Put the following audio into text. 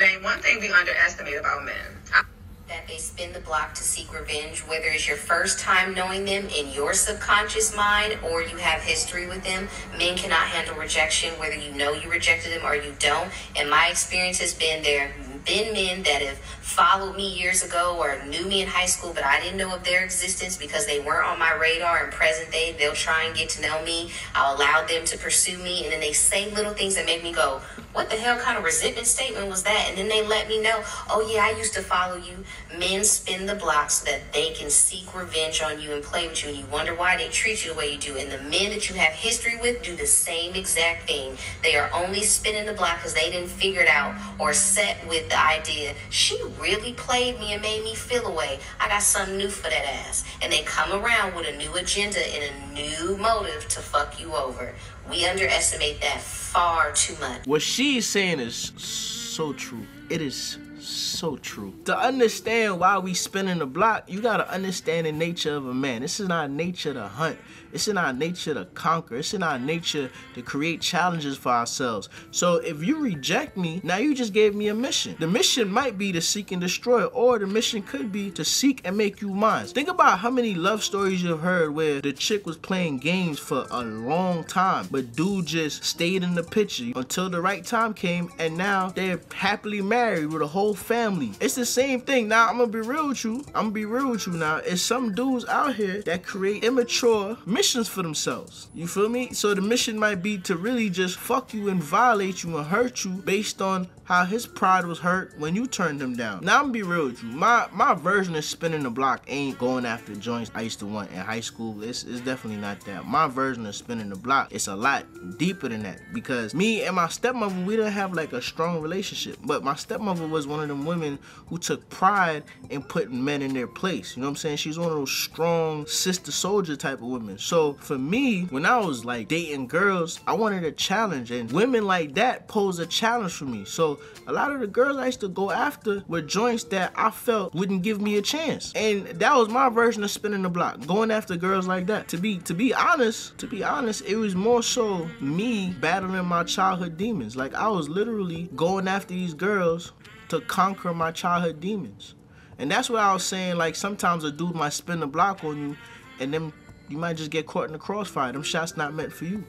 One thing we underestimate about men. I- that they spin the block to seek revenge, whether it's your first time knowing them in your subconscious mind or you have history with them. Men cannot handle rejection, whether you know you rejected them or you don't. And my experience has been there been men that have followed me years ago or knew me in high school, but I didn't know of their existence because they weren't on my radar in present day. They'll try and get to know me. I'll allow them to pursue me, and then they say little things that make me go, what the hell kind of resentment statement was that? And then they let me know, oh yeah, I used to follow you. Men spin the block so that they can seek revenge on you and play with you, and you wonder why they treat you the way you do. And the men that you have history with do the same exact thing. They are only spinning the block because they didn't figure it out or set with the idea she really played me and made me feel away. I got something new for that ass. And they come around with a new agenda and a new motive to fuck you over. We underestimate that far too much. What she's saying is so true. It is so true. To understand why we spinning the block, you gotta understand the nature of a man. This is not nature to hunt. It's in our nature to conquer. It's in our nature to create challenges for ourselves. So if you reject me, now you just gave me a mission. The mission might be to seek and destroy, or the mission could be to seek and make you mine. Think about how many love stories you've heard where the chick was playing games for a long time, but dude just stayed in the picture until the right time came, and now they're happily married with a whole family. It's the same thing. Now I'm gonna be real with you. I'm gonna be real with you now. It's some dudes out here that create immature missions for themselves. You feel me? So the mission might be to really just fuck you and violate you and hurt you based on how his pride was hurt when you turned him down. Now I'm gonna be real with you. My my version of spinning the block ain't going after joints I used to want in high school. It's, it's definitely not that. My version of spinning the block it's a lot deeper than that because me and my stepmother we didn't have like a strong relationship. But my stepmother was one of them women who took pride in putting men in their place. You know what I'm saying? She's one of those strong sister soldier type of women. So for me, when I was like dating girls, I wanted a challenge and women like that pose a challenge for me. So a lot of the girls I used to go after were joints that I felt wouldn't give me a chance. And that was my version of spinning the block, going after girls like that. To be to be honest, to be honest, it was more so me battling my childhood demons. Like I was literally going after these girls to conquer my childhood demons. And that's what I was saying, like sometimes a dude might spin the block on you and then you might just get caught in the crossfire. Them shots not meant for you.